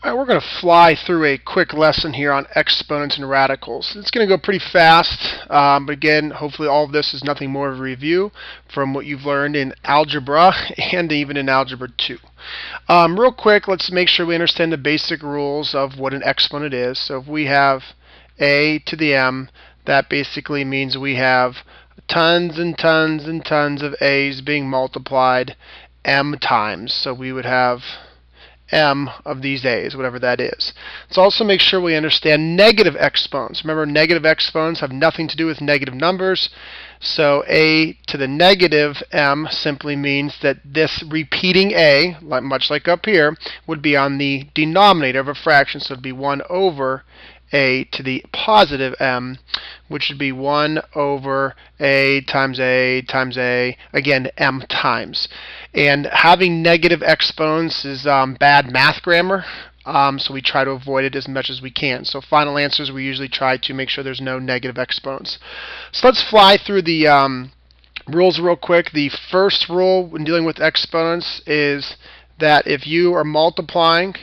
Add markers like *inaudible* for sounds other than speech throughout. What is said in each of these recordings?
All right, we're going to fly through a quick lesson here on exponents and radicals. It's going to go pretty fast, um, but again, hopefully all of this is nothing more of a review from what you've learned in algebra *laughs* and even in algebra 2. Um, real quick, let's make sure we understand the basic rules of what an exponent is. So if we have a to the m, that basically means we have tons and tons and tons of a's being multiplied m times. So we would have m of these a's, whatever that is. Let's also make sure we understand negative exponents. Remember, negative exponents have nothing to do with negative numbers. So a to the negative m simply means that this repeating a, much like up here, would be on the denominator of a fraction. So it would be 1 over a to the positive m, which would be 1 over a times a times a, again, m times. And having negative exponents is um, bad math grammar, um, so we try to avoid it as much as we can. So final answers, we usually try to make sure there's no negative exponents. So let's fly through the um, rules real quick. The first rule when dealing with exponents is that if you are multiplying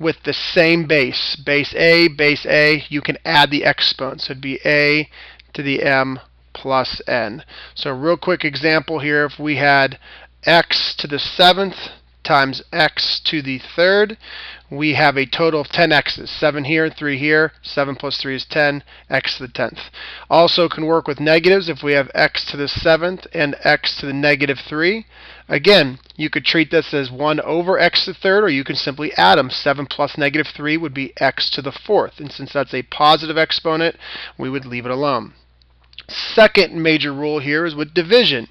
with the same base, base a, base a, you can add the exponents. So it'd be a to the m plus n. So real quick example here, if we had x to the seventh times x to the third, we have a total of 10 x's. 7 here, 3 here, 7 plus 3 is 10, x to the 10th. Also can work with negatives if we have x to the 7th and x to the negative 3. Again, you could treat this as 1 over x to the third, or you can simply add them. 7 plus negative 3 would be x to the fourth. And since that's a positive exponent, we would leave it alone. Second major rule here is with division.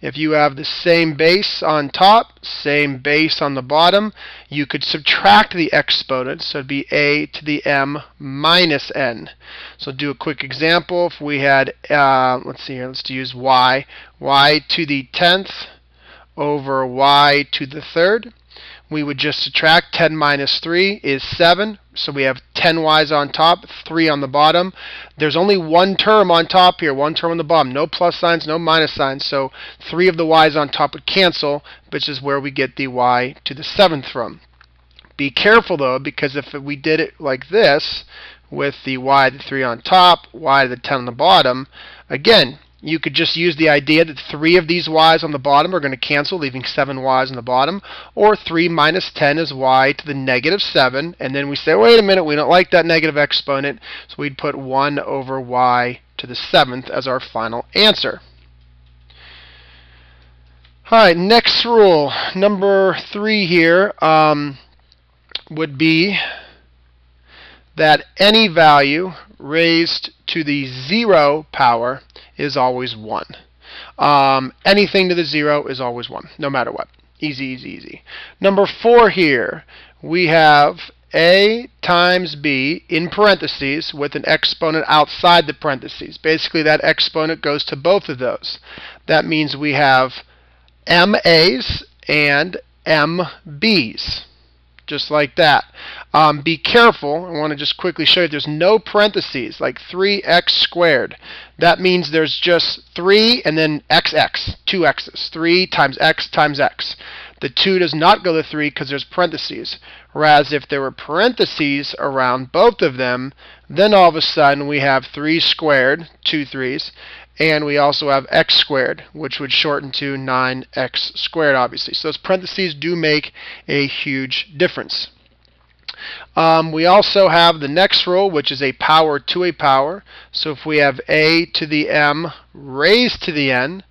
If you have the same base on top, same base on the bottom, you could subtract the exponents. So it'd be a to the m minus n. So do a quick example. If we had, uh, let's see here, let's use y, y to the 10th over y to the third we would just subtract 10 minus 3 is 7. So we have 10 y's on top, 3 on the bottom. There's only one term on top here, one term on the bottom. No plus signs, no minus signs. So 3 of the y's on top would cancel, which is where we get the y to the 7th from. Be careful though, because if we did it like this, with the y to the 3 on top, y to the 10 on the bottom, again, you could just use the idea that three of these y's on the bottom are going to cancel, leaving seven y's on the bottom, or 3 minus 10 is y to the negative 7, and then we say, wait a minute, we don't like that negative exponent, so we'd put 1 over y to the 7th as our final answer. Alright, next rule, number 3 here, um, would be that any value raised to the 0 power is always 1. Um, anything to the 0 is always 1, no matter what. Easy, easy, easy. Number 4 here, we have a times b in parentheses with an exponent outside the parentheses. Basically, that exponent goes to both of those. That means we have ma's and mb's just like that. Um, be careful. I want to just quickly show you there's no parentheses, like 3x squared. That means there's just 3 and then xx, two x's. 3 times x times x. The 2 does not go to 3 because there's parentheses. Whereas if there were parentheses around both of them, then all of a sudden we have 3 squared, two threes, and we also have x squared, which would shorten to 9x squared, obviously. So those parentheses do make a huge difference. Um, we also have the next rule, which is a power to a power. So if we have a to the m raised to the n,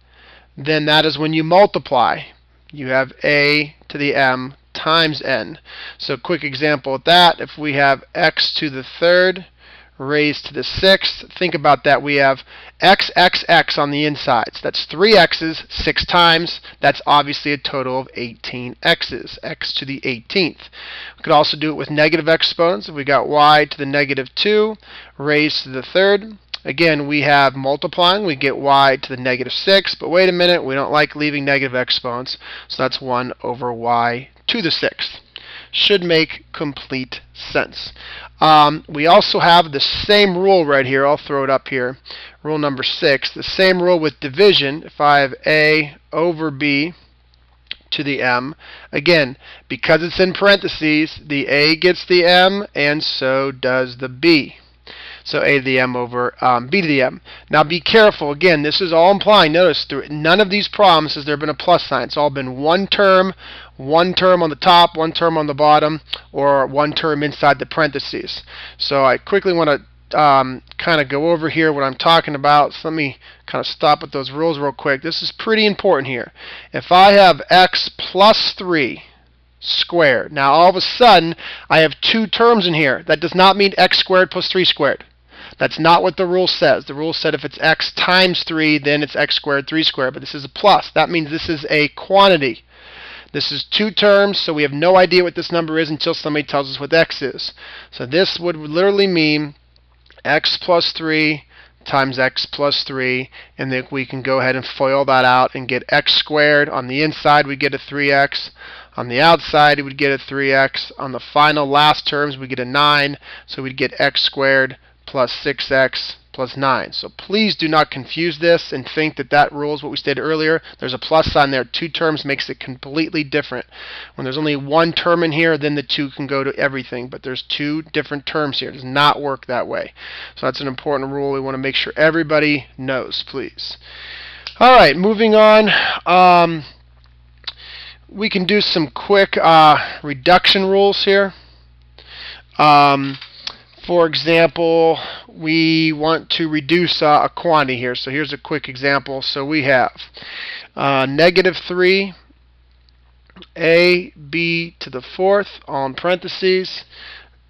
then that is when you multiply. You have a to the m times n. So quick example of that, if we have x to the third raised to the sixth. Think about that. We have x, x, x on the insides. That's three x's, six times. That's obviously a total of 18 x's, x to the 18th. We could also do it with negative exponents. We got y to the negative 2 raised to the third, Again, we have multiplying. We get y to the negative 6. But wait a minute, we don't like leaving negative exponents. So that's 1 over y to the 6th should make complete sense. Um, we also have the same rule right here. I'll throw it up here. Rule number six. The same rule with division. If I have A over B to the m. Again, because it's in parentheses, the a gets the m, and so does the b. So a to the m over um, b to the m. Now be careful. Again, this is all implying. Notice through none of these problems has there been a plus sign. It's all been one term, one term on the top, one term on the bottom, or one term inside the parentheses. So I quickly want to um, kind of go over here what I'm talking about. So let me kind of stop at those rules real quick. This is pretty important here. If I have x plus 3 squared, now all of a sudden I have two terms in here. That does not mean x squared plus 3 squared. That's not what the rule says. The rule said if it's x times 3, then it's x squared, 3 squared. But this is a plus. That means this is a quantity. This is two terms, so we have no idea what this number is until somebody tells us what x is. So this would literally mean x plus 3 times x plus 3, and then we can go ahead and FOIL that out and get x squared. On the inside, we get a 3x. On the outside, we would get a 3x. On the final last terms, we get a 9, so we'd get x squared plus 6x plus 9. So please do not confuse this and think that that rule is what we stated earlier. There's a plus sign there. Two terms makes it completely different. When there's only one term in here, then the two can go to everything. But there's two different terms here. It does not work that way. So that's an important rule we want to make sure everybody knows, please. All right, moving on. Um, we can do some quick uh, reduction rules here. Um, for example, we want to reduce uh, a quantity here. So here's a quick example. So we have uh, negative 3 a b to the fourth, in parentheses,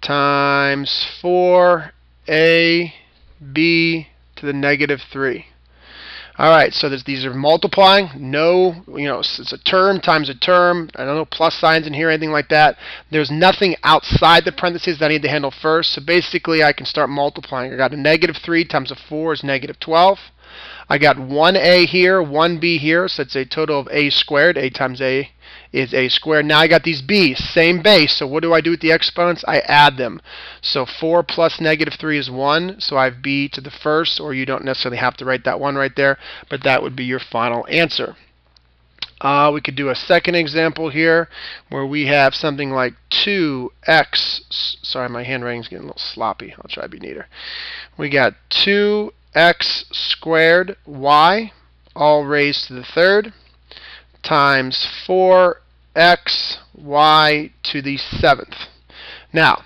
times 4 a b to the negative 3. All right, so these are multiplying. No, you know, it's a term times a term. I don't know plus signs in here, anything like that. There's nothing outside the parentheses that I need to handle first. So basically, I can start multiplying. I got a negative 3 times a 4 is negative 12. I got 1a here, 1b here, so it's a total of a squared. a times a is a squared. Now I got these b's, same base. So what do I do with the exponents? I add them. So 4 plus negative 3 is 1. So I have b to the first, or you don't necessarily have to write that one right there, but that would be your final answer. Uh, we could do a second example here where we have something like 2x. Sorry, my handwriting's getting a little sloppy. I'll try to be neater. We got 2 x squared y, all raised to the third, times 4x y to the seventh. Now,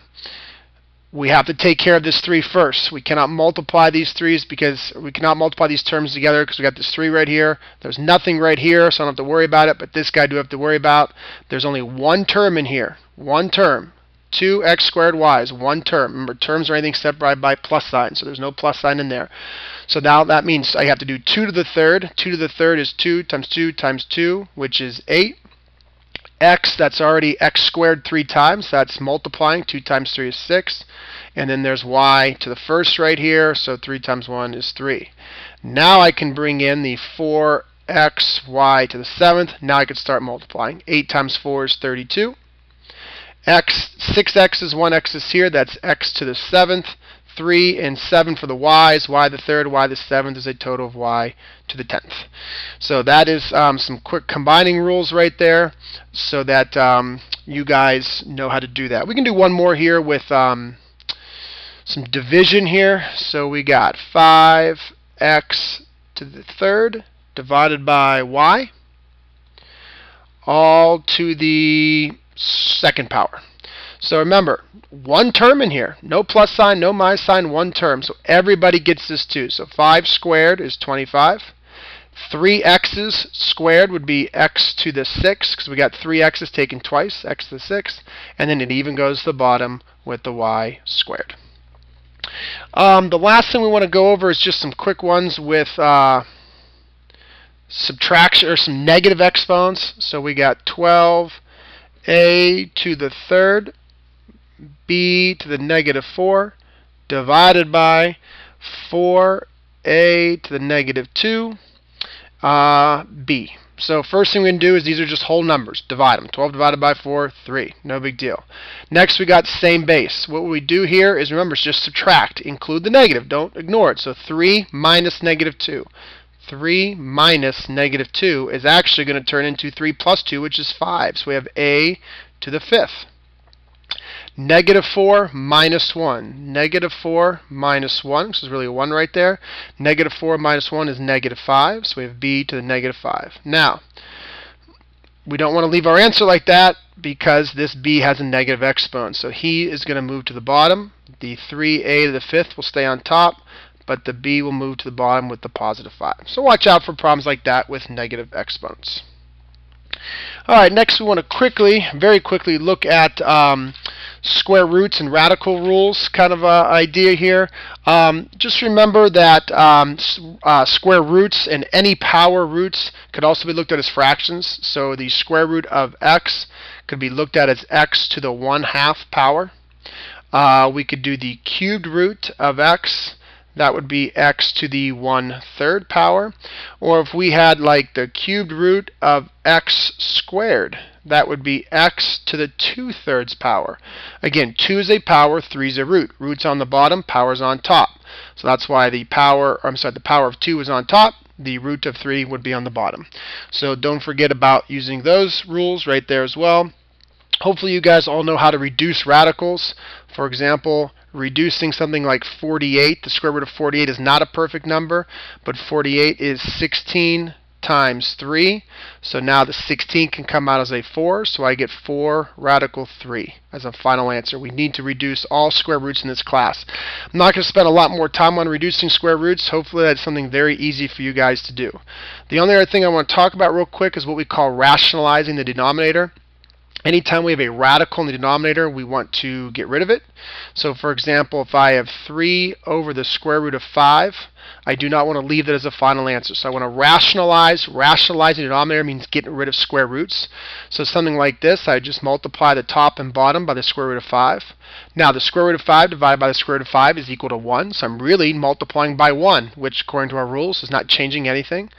we have to take care of this 3 first. We cannot multiply these 3's because we cannot multiply these terms together because we got this 3 right here. There's nothing right here, so I don't have to worry about it, but this guy I do have to worry about. There's only one term in here. One term. 2x squared y is one term. Remember, terms are anything separated by plus sign, so there's no plus sign in there. So now that means I have to do 2 to the third. 2 to the third is 2 times 2 times 2, which is 8. x, that's already x squared three times. That's multiplying. 2 times 3 is 6. And then there's y to the first right here, so 3 times 1 is 3. Now I can bring in the 4x, y to the seventh. Now I can start multiplying. 8 times 4 is 32 x, 6x is 1x is here, that's x to the 7th, 3 and 7 for the y's, y the 3rd, y the 7th is a total of y to the 10th. So that is um, some quick combining rules right there so that um, you guys know how to do that. We can do one more here with um, some division here. So we got 5x to the 3rd divided by y all to the second power. So remember, one term in here. No plus sign, no minus sign, one term. So everybody gets this too. So 5 squared is 25. 3x's squared would be x to the 6 because we got 3 x's taken twice, x to the 6. And then it even goes to the bottom with the y squared. Um, the last thing we want to go over is just some quick ones with uh, subtraction or some negative exponents. So we got 12 a to the third b to the negative 4 divided by 4a to the negative 2 uh, b. So first thing we can do is these are just whole numbers. Divide them. 12 divided by 4, 3. No big deal. Next we got same base. What we do here is remember it's just subtract. Include the negative. Don't ignore it. So 3 minus negative 2. 3 minus negative 2 is actually going to turn into 3 plus 2, which is 5. So we have a to the fifth. Negative 4 minus 1. Negative 4 minus 1, which is really a 1 right there. Negative 4 minus 1 is negative 5, so we have b to the negative 5. Now, we don't want to leave our answer like that because this b has a negative exponent. So he is going to move to the bottom. The 3a to the fifth will stay on top, but the b will move to the bottom with the positive 5. So watch out for problems like that with negative exponents. All right, next we want to quickly, very quickly look at um, square roots and radical rules kind of uh, idea here. Um, just remember that um, uh, square roots and any power roots could also be looked at as fractions. So the square root of x could be looked at as x to the 1 half power. Uh, we could do the cubed root of x that would be x to the 1 third power. Or if we had like the cubed root of x squared, that would be x to the 2 thirds power. Again, 2 is a power, 3 is a root. Root's on the bottom, power's on top. So that's why the power, I'm sorry, the power of 2 is on top, the root of 3 would be on the bottom. So don't forget about using those rules right there as well. Hopefully you guys all know how to reduce radicals. For example, reducing something like 48, the square root of 48 is not a perfect number, but 48 is 16 times 3. So now the 16 can come out as a 4, so I get 4 radical 3 as a final answer. We need to reduce all square roots in this class. I'm not going to spend a lot more time on reducing square roots. Hopefully that's something very easy for you guys to do. The only other thing I want to talk about real quick is what we call rationalizing the denominator. Anytime we have a radical in the denominator, we want to get rid of it. So for example, if I have 3 over the square root of 5, I do not want to leave that as a final answer. So I want to rationalize. Rationalizing the denominator means getting rid of square roots. So something like this, I just multiply the top and bottom by the square root of 5. Now the square root of 5 divided by the square root of 5 is equal to 1. So I'm really multiplying by 1, which according to our rules is not changing anything.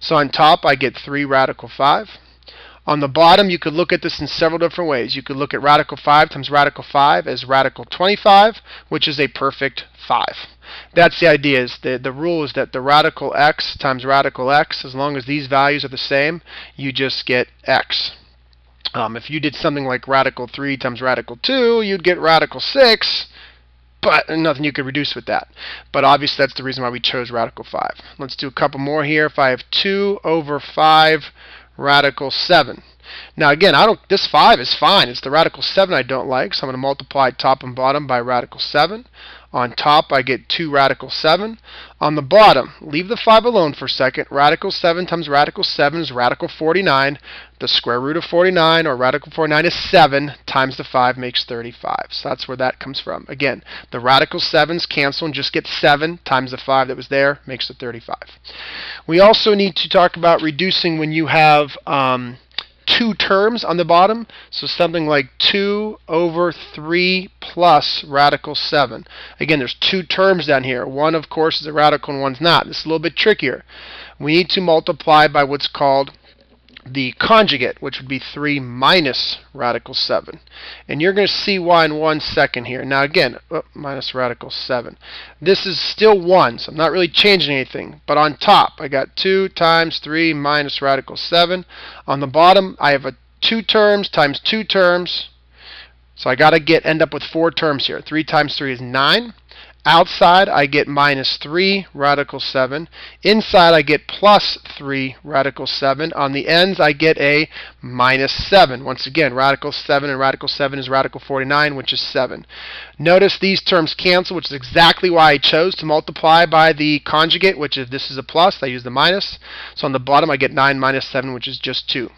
So on top I get 3 radical 5. On the bottom, you could look at this in several different ways. You could look at radical 5 times radical 5 as radical 25, which is a perfect 5. That's the idea. Is the, the rule is that the radical x times radical x, as long as these values are the same, you just get x. Um, if you did something like radical 3 times radical 2, you'd get radical 6, but nothing you could reduce with that. But obviously that's the reason why we chose radical 5. Let's do a couple more here. If I have 2 over 5 radical 7. Now again, I don't. This 5 is fine. It's the radical 7 I don't like, so I'm going to multiply top and bottom by radical 7. On top, I get 2 radical 7. On the bottom, leave the 5 alone for a second. Radical 7 times radical 7 is radical 49. The square root of 49, or radical 49, is 7 times the 5 makes 35. So that's where that comes from. Again, the radical 7s cancel and just get 7 times the 5 that was there makes the 35. We also need to talk about reducing when you have... Um, two terms on the bottom. So something like 2 over 3 plus radical 7. Again, there's two terms down here. One, of course, is a radical and one's not. This is a little bit trickier. We need to multiply by what's called the conjugate, which would be 3 minus radical 7. And you're going to see why in one second here. Now again, oh, minus radical 7. This is still 1, so I'm not really changing anything. But on top, I got 2 times 3 minus radical 7. On the bottom, I have a 2 terms times 2 terms. So I got to get end up with 4 terms here. 3 times 3 is 9. Outside, I get minus 3 radical 7. Inside, I get plus 3 radical 7. On the ends, I get a minus 7. Once again, radical 7 and radical 7 is radical 49, which is 7. Notice these terms cancel, which is exactly why I chose to multiply by the conjugate, which if this is a plus, I use the minus. So on the bottom, I get 9 minus 7, which is just 2.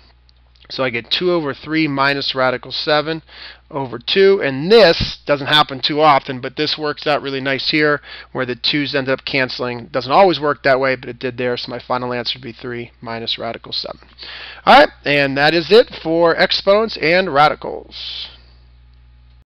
So I get 2 over 3 minus radical 7 over 2. And this doesn't happen too often, but this works out really nice here where the 2's end up canceling. doesn't always work that way, but it did there. So my final answer would be 3 minus radical 7. All right, and that is it for exponents and radicals.